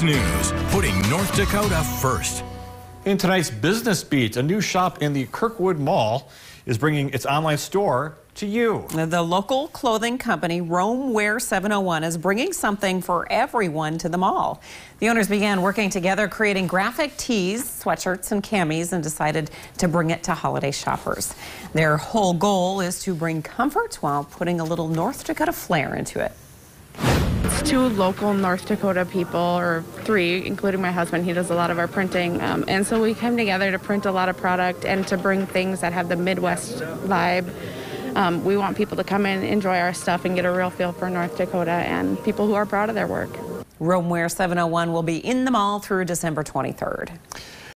KX News, putting North Dakota first. In tonight's Business Beat, a new shop in the Kirkwood Mall is bringing its online store to you. The local clothing company ROAM Wear 701 is bringing something for everyone to the mall. The owners began working together creating graphic tees, sweatshirts, and camis and decided to bring it to holiday shoppers. Their whole goal is to bring comfort while putting a little North Dakota flair into it. Two local North Dakota people, or three, including my husband. He does a lot of our printing. Um, and so we came together to print a lot of product and to bring things that have the Midwest vibe. Um, we want people to come in, enjoy our stuff, and get a real feel for North Dakota and people who are proud of their work. ROAM Wear 701 will be in the mall through December 23rd.